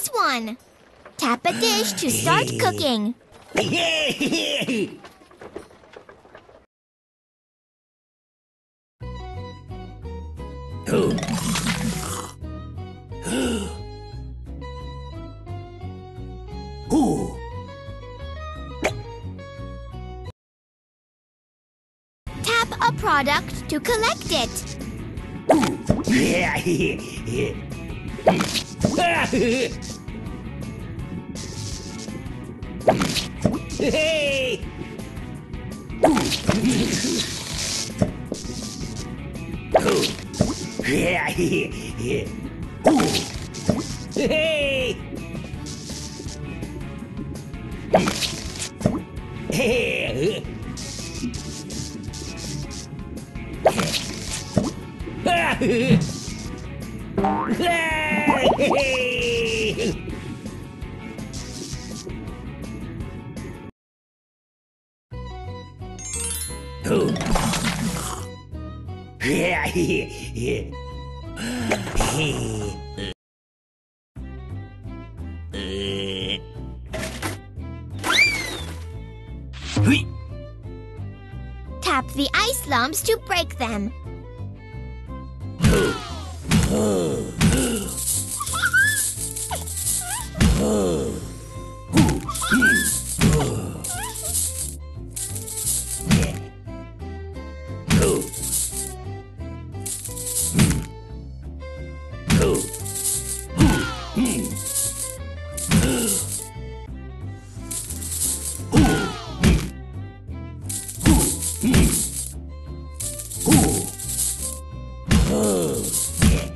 this one. Tap a dish to start cooking. Ooh. Tap a product to collect it. Hey! Tap the ice lumps to break them. Oh, yeah.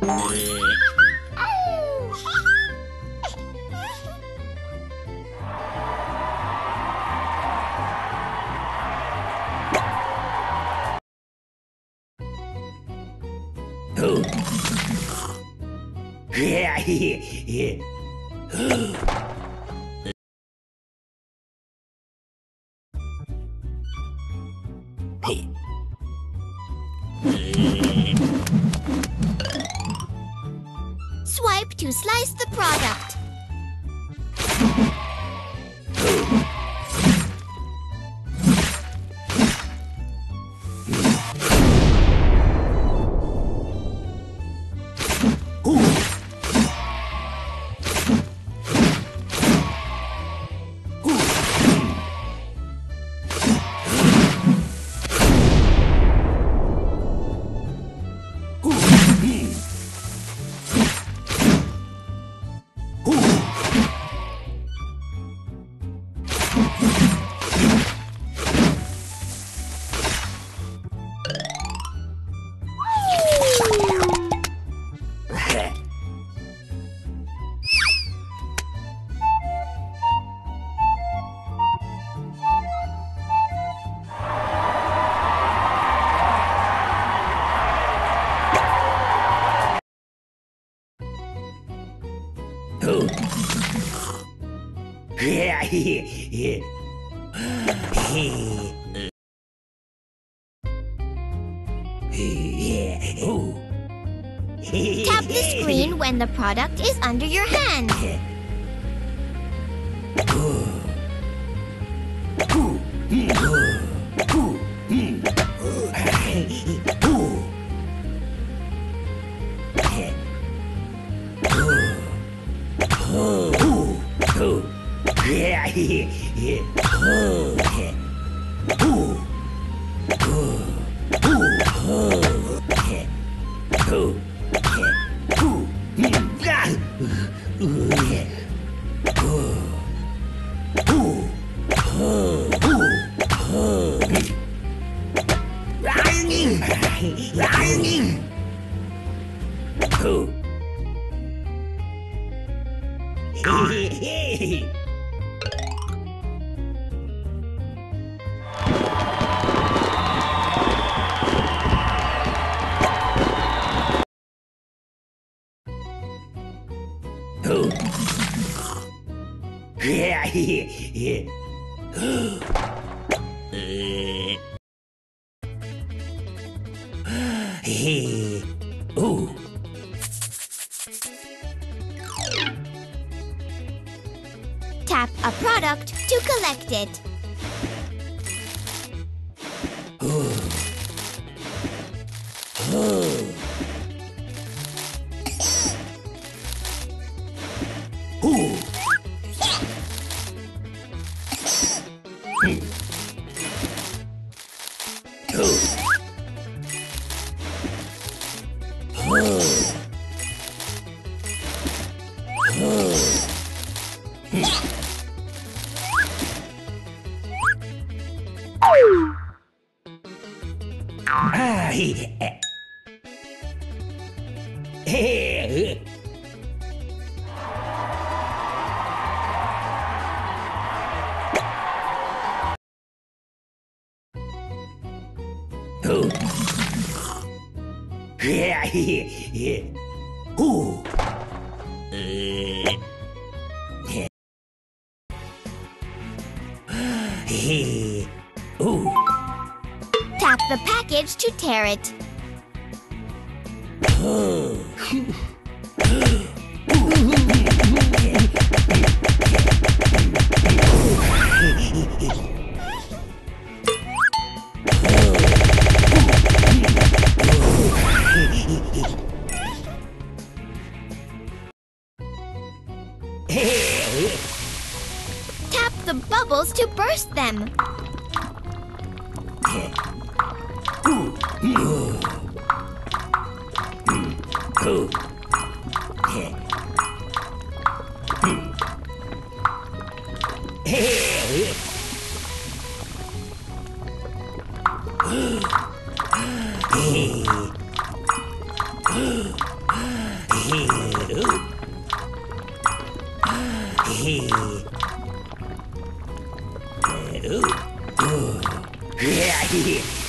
Swipe to slice the product. Tap the screen when the product is under your hand. Hey! Tap a product to collect it. Ah, he- eh. Hey, Ooh. Yeah, yeah, yeah. Ooh. Uh, yeah. The package to tear it. Tap the bubbles to burst them.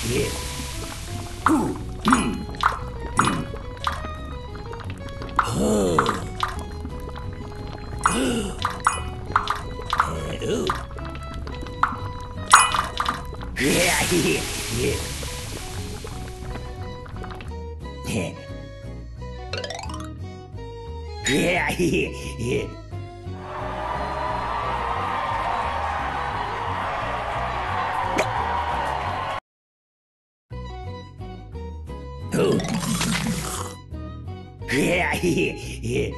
Yeah. Yeah. Yeah, yeah, yeah. Ooh. Yeah, yeah, yeah.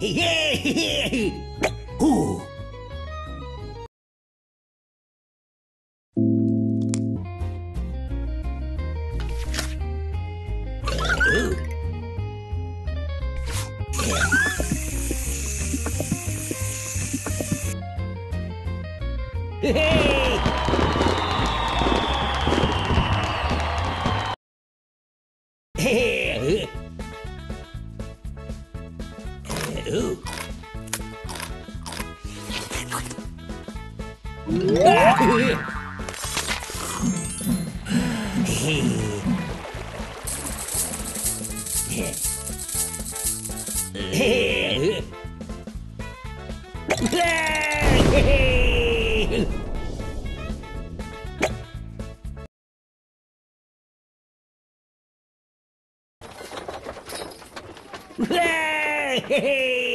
Yeah, yeah. Ooh. Ooh. Ooh. Hey!